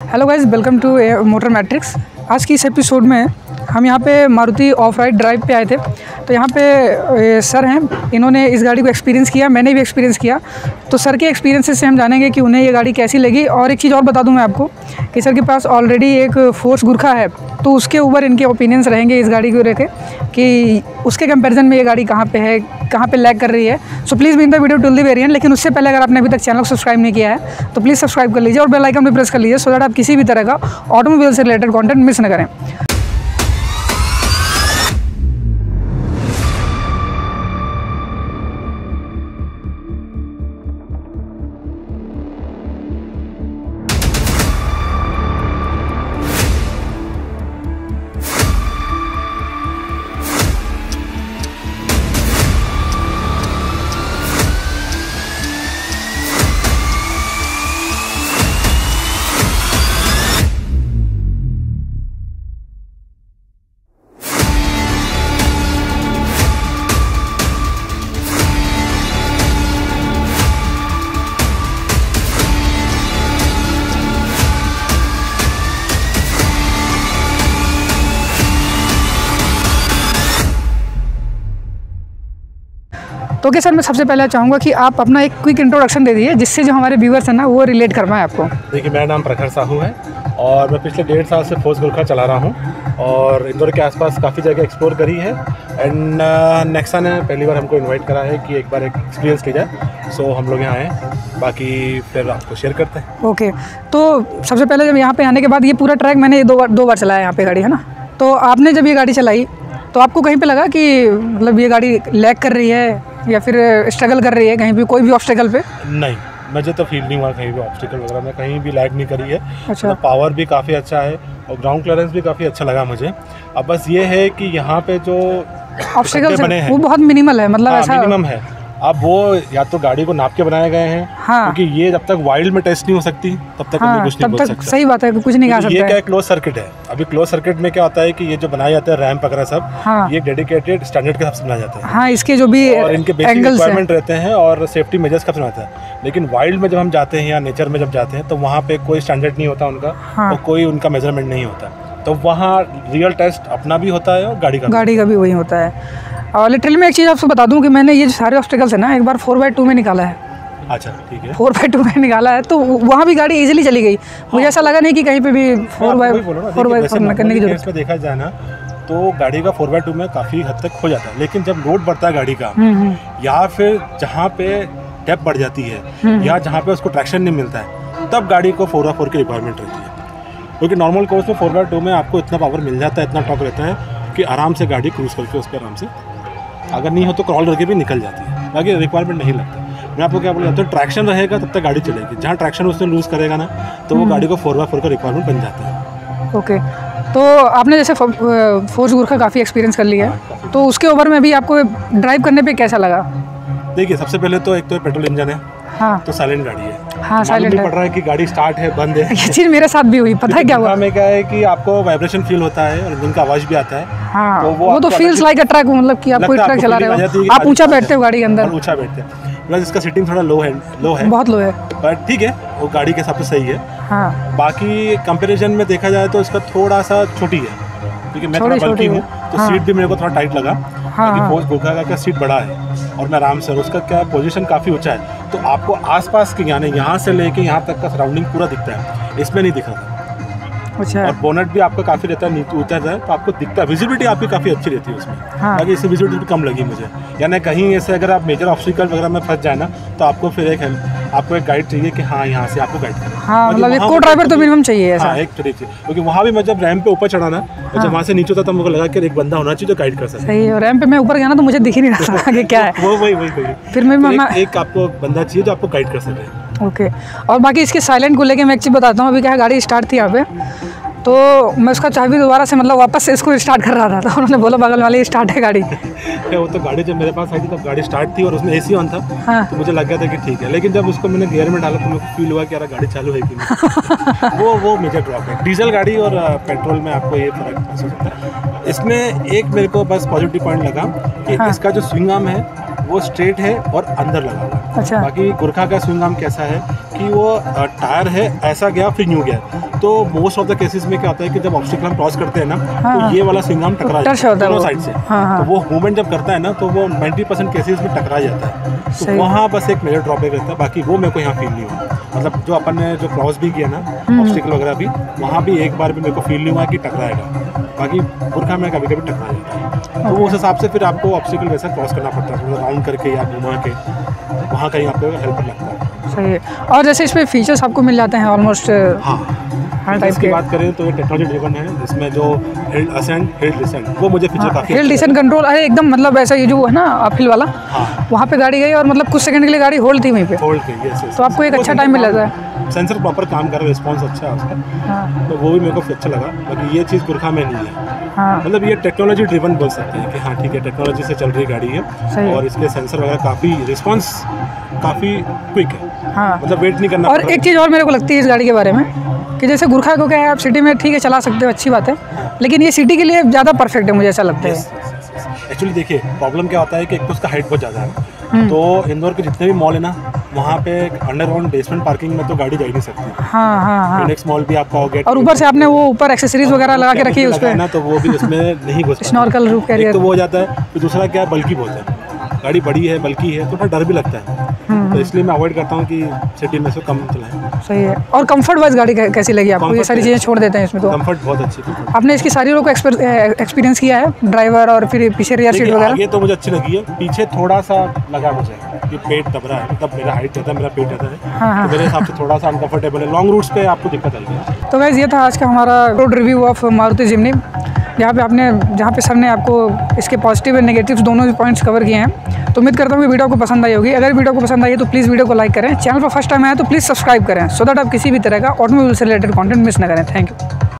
Hello guys welcome to motor matrix आज की इस एपिसोड में हम यहाँ पे मारुति ऑफ़ राइड ड्राइव पे आए थे। तो यहाँ पे सर हैं। इन्होंने इस गाड़ी को एक्सपीरियंस किया, मैंने भी एक्सपीरियंस किया। तो सर के एक्सपीरियंसेस से हम जानेंगे कि उन्हें ये गाड़ी कैसी लगी। और एक चीज़ और बता दूँ मैं आपको कि सर के पास ऑलरेडी एक फोर्स गुरखा है। तो उसके ऊपर इनके ओपिनियंस रहेंगे इस गाड़ी को लेके कि उसके कंपेरिजन में ये गाड़ी कहाँ पर है, कहाँ पे लैग कर रही है। सो प्लीज़ भी in the video till the variant लेकिन उससे पहले अगर आपने अभी तक चैनल को सब्सक्राइब नहीं किया है तो प्लीज़ सब्सक्राइब कर लीजिए और बेल आइकन भी प्रेस कर लीजिए सो दैट आप किसी भी तरह का ऑटोमोबाइल से रिलेटेड कंटेंट मिस न करें। तो ओके सर मैं सबसे पहले चाहूँगा कि आप अपना एक क्विक इंट्रोडक्शन दे दीजिए जिससे जो हमारे व्यूवर्स हैं ना वो रिलेट कर पाएँ आपको। देखिए मेरा नाम प्रखर साहू है और मैं पिछले डेढ़ साल से फोर्स गुरखा चला रहा हूँ और इंदौर के आसपास काफ़ी जगह एक्सप्लोर करी है एंड नेक्सा ने पहली बार हमको इनवाइट करा है कि एक बार एक एक्सपीरियंस की जाए। सो हम लोग यहाँ आए बाकी फिर आपको शेयर करते हैं। ओके तो सबसे पहले जब यहाँ पे आने के बाद ये पूरा ट्रैक मैंने दो बार दो बार चलाया यहाँ पे गाड़ी है ना? तो आपने जब ये गाड़ी चलाई तो आपको कहीं पे लगा कि मतलब ये गाड़ी लैग कर रही है? या फिर स्ट्रगल कर रही है कहीं भी कोई भी ऑब्स्टेकल पे? नहीं मुझे तो फील नहीं हुआ कहीं भी ऑब्स्टिकल वगैरह में कहीं भी लैग नहीं करी है। अच्छा। तो पावर भी काफ़ी अच्छा है और ग्राउंड क्लियरेंस भी काफ़ी अच्छा लगा मुझे। अब बस ये है कि यहाँ पे जो ऑब्स्टेकल बने हैं। वो बहुत मिनिमल है मतलब ऐसा मिनिमम है। अब वो या तो गाड़ी को नाप के बनाए गए हैं हाँ। क्योंकि ये जब तक वाइल्ड में टेस्ट नहीं हो सकती तब तक हाँ कुछ नहीं तब बोल तक सकते। सही बात है कुछ नहीं कहा ये क्या क्लोज सर्किट है? अभी क्लोज सर्किट में क्या होता है कि ये जो बनाया जाता है रैम्प वगैरह सब हाँ। ये डेडिकेटेड स्टैंडर्ड के हिसाब से बनाए जाते हैं। हाँ इसके जो भी और इनके बेसिक रिक्वायरमेंट रहते हैं और सेफ्टी मेजर्स का बनाते हैं। लेकिन वाइल्ड में जब हम जाते हैं या नेचर में जब जाते हैं तो वहाँ पे कोई स्टैंडर्ड नहीं होता उनका हाँ। और कोई उनका मेज़रमेंट नहीं होता। तो वहाँ रियल टेस्ट अपना भी होता है और गाड़ी का गाड़ी का भी वही होता है। और लिटरली मैं एक चीज़ आपको बता दूँ कि मैंने ये जो सारे ऑब्स्टेकल्स है ना एक बार फोर बाई टू में निकाला है। अच्छा ठीक है। फोर बाई टू में निकाला है तो वहाँ भी गाड़ी इजीली चली गई। मुझे ऐसा लगा नहीं कि कहीं पे भी फोर हाँ, बाई फोर बाई करने की ज़रूरत देखा जाए ना तो गाड़ी का फोर बाई टू में काफ़ी हद तक हो जाता है। लेकिन जब लोड बढ़ता है गाड़ी का हम्म हम्म। या फिर जहाँ पे डेप बढ़ जाती है या जहाँ पे उसको ट्रैक्शन नहीं मिलता है तब गाड़ी को फोर बाई फोर की रिक्वायरमेंट रहती है। क्योंकि नॉर्मल कोर्स में फोर बाई टू में आपको इतना पावर मिल जाता है इतना टॉक रहता है कि आराम से गाड़ी क्रूज करके उस पर आराम से अगर नहीं हो तो क्रॉल करके भी निकल जाती है। बाकी रिक्वायरमेंट नहीं लगता। मैं आपको क्या बोला तो ट्रैक्शन रहेगा तब तक गाड़ी चलेगी। जहाँ ट्रैक्शन उसने लूज़ करेगा ना तो वो गाड़ी को फोर बाई फोर का रिक्वायरमेंट बन जाता है। ओके तो आपने जैसे फोर्स गुर का काफ़ी एक्सपीरियंस कर लिया है। तो उसके ओवर में भी आपको ड्राइव करने पे कैसा लगा? देखिए सबसे पहले तो एक तो पेट्रोल इंजन है। हाँ। तो साइलेंट गाड़ी है। हाँ साइलेंट पड़ रहा है कि गाड़ी स्टार्ट है बंद है। ये चीज़ मेरे साथ भी हुई पता है क्या हुआ? में क्या है कि आपको वाइब्रेशन फील होता है और इंजन का आवाज़ भी आता है। हाँ तो वो वो तो फील्स लाइक अ ट्रक मतलब कि आप कोई ट्रक चला रहे है। आप ऊँचा बैठते हो गाड़ी के अंदर। ऊँचा बैठते हैं। प्लस इसका सीटिंग थोड़ा लो है लो है। बहुत लो है। बट ठीक है वो गाड़ी के हिसाब से सही है। हाँ। बाकी कंपैरिजन में देखा जाए तो इसका थोड़ा सा छोटी है। क्योंकि मैं थोड़ा बल्कि हूँ तो हाँ। सीट भी मेरे को थोड़ा टाइट लगा। हाँ, क्योंकि हाँ। का क्या सीट बड़ा है और मैं आराम से उसका क्या पोजीशन काफ़ी ऊँचा है। तो आपको आसपास के यानी यहाँ से लेके यहाँ तक का सराउंडिंग पूरा दिखता है। इसमें नहीं दिखा था। अच्छा। और बोनट भी आपका काफ़ी रहता है ऊँचा है तो आपको दिखता है। विजिबिलिटी आपकी काफ़ी अच्छी रहती है उसमें। हाँ। बाकी इससे विजिबिलिटी कम लगी मुझे। यानी कहीं ऐसे अगर आप मेजर ऑब्स्टिकल वगैरह में फंस जाए ना तो आपको फिर एक हेल्प आपको एक गाइड चाहिए कि हाँ यहाँ से आपको गाइड करें हाँ मतलब एक को ड्राइवर तो मिनिमम चाहिए ऐसा। हाँ एक तरीके से क्योंकि वहाँ भी मैं जब रैम पे ऊपर चढ़ा ना तो जब वहाँ से नीचे होता तब मुझे लगा कि एक बंदा होना चाहिए जो गाइड कर सके। सही है रैम पे मैं ऊपर गया ना तो मुझे दिख ही नहीं रहा था क्या है। वो वही वही वही। फिर मैं तो एक, एक आपको बंदा चाहिए जो आपको गाइड कर सके। ओके। और बाकी इसके साइलेंट को लेके मैं एक चीज़ बताता हूँ अभी क्या है गाड़ी स्टार्ट थी यहाँ पे। तो मैं उसका चाबी दोबारा से मतलब वापस से इसको स्टार्ट कर रहा था तो उन्होंने बोला बगल वाले स्टार्ट है गाड़ी। वो तो गाड़ी जब मेरे पास आई थी तब गाड़ी स्टार्ट थी और उसमें एसी ऑन था। हाँ। तो मुझे लग गया था कि ठीक है। लेकिन जब उसको मैंने गियर में डाला तो को फील हुआ कि यार गाड़ी चालू है कि नहीं। वो वो मेजर ड्रॉप है। डीजल गाड़ी और पेट्रोल में आपको ये फ़र्क महसूस होता है। इसमें एक मेरे को बस पॉजिटिव पॉइंट लगा कि हाँ। इसका जो स्विंग आर्म है वो स्ट्रेट है और अंदर लगा हुआ है। अच्छा। बाकी गुरखा का स्विंग आर्म कैसा है? कि वो टायर है ऐसा गया फिर न्यू गया। तो मोस्ट ऑफ़ द केसेस में क्या होता है कि जब ऑब्स्टिकल हम क्रॉस करते हैं ना हाँ। तो ये वाला स्विंग आर्म टकरा जाता है। साइड से। हाँ, हाँ। तो वो मूवमेंट जब करता है ना तो वो 90 परसेंट केसेस में टकरा जाता है। तो वहाँ बस एक मेजर ड्रॉबैक रहता है बाकी वो मेरे को यहाँ फील नहीं हुआ। मतलब जो अपन ने जो क्रॉस भी किया ना हम्म। ऑब्स्टिकल वगैरह भी वहाँ भी एक बार भी मेरे को फील नहीं हुआ कि टकराएगा। बाकी बुरखा में कभी कभी टकरा जाता है। तो उस हिसाब से फिर आपको ऑब्स्टिकल वैसा क्रॉस करना पड़ता है राउंड करके या घुमा के। वहाँ कहीं आपको हेल्पर लगता है। सही है। और जैसे इसमें फीचर्स आपको मिल जाते हैं ऑलमोस्ट हाँ। टाइप इसकी के बात करें तो ये टेक्नोलॉजी ड्रिवन है इसमें जो हिल असेंट हिल डिसेंट वो मुझे फीचर काफ़ी हिल डिसेंट कंट्रोल अरे एकदम मतलब ऐसा ये जो है ना अपहिल वाला हाँ। वहाँ पे गाड़ी गई और मतलब कुछ सेकंड के लिए गाड़ी होल्ड थी वहीं पे। होल्ड के यस तो आपको एक अच्छा टाइम मिल है सेंसर प्रॉपर काम कर रहा है रिस्पॉन्स अच्छा है उसका। हाँ। तो वो भी मेरे को अच्छा लगा बाकी ये चीज़ गुरखा में नहीं है। हाँ। मतलब ये टेक्नोलॉजी ड्रिवन बोल सकते हैं कि हाँ ठीक है टेक्नोलॉजी से चल रही गाड़ी है है। और इसके सेंसर वगैरह काफ़ी रिस्पॉन्स काफ़ी क्विक है। हाँ। मतलब वेट नहीं करना और एक चीज़ और मेरे को लगती है इस गाड़ी के बारे में कि जैसे गुरखा को क्या है आप सिटी में ठीक है चला सकते हो अच्छी बात है। लेकिन ये सिटी के लिए ज़्यादा परफेक्ट है मुझे ऐसा लगता है। एक्चुअली देखिए प्रॉब्लम क्या होता है कि एक तो उसका हाइट बहुत ज़्यादा हम्म। है तो इंदौर के जितने भी मॉल है ना वहाँ पे अंडरग्राउंड बेसमेंट पार्किंग में तो गाड़ी जा ही नहीं सकती। हाँ हाँ हाँ। फिनिक्स मॉल भी आपका हो गया और ऊपर से आपने वो ऊपर एक्सेसरीज वगैरह लगा के रखी है उस पर ना तो वो भी उसमें नहीं घुस। स्नॉर्कल एक कैरियर तो वो हो जाता है फिर दूसरा क्या बल्कि बहुत है। गाड़ी बड़ी है बल्कि है तो थोड़ा डर भी लगता है। हम्म। तो इसलिए मैं अवॉइड करता हूँ कि सिटी में से कम चलाएँ। सही है। और कंफर्ट वाइज गाड़ी कैसी लगी आपको? ये सारी चीज़ें छोड़ देते हैं इसमें तो। कंफर्ट बहुत अच्छी थी। आपने इसकी सारी लोग को एक्सपीरियंस किया है? ड्राइवर और फिर पीछे रियर सीट वगैरह? ये तो मुझे अच्छी लगी है। पीछे थोड़ा सा लगा मुझे कि पेट दब रहा है। मतलब मेरा हाइट रहता है मेरा पेट रहता है। हाँ, हाँ। तो मेरे हिसाब से थोड़ा सा अनकंफर्टेबल है। लॉन्ग रूट्स पे आपको दिक्कत आएगी तो वैसे ये था आज का हमारा road review of Maruti Jimny. जहाँ पे आपने, जहाँ पे सर ने आपको इसके पॉजिटिव एंड नेगेटिव दोनों पॉइंट्स कवर किए हैं। तो उम्मीद करता हूँ कि वीडियो को पसंद आई होगी। अगर वीडियो को पसंद आई है तो प्लीज़ वीडियो को लाइक करें। चैनल पर फ़र्स्ट टाइम आया तो प्लीज़ सब्सक्राइब करें। सो दैट आप किसी भी तरह का ऑटोमोबाइल से रिलेटेड कॉन्टेंट मिस ना करें। Thank you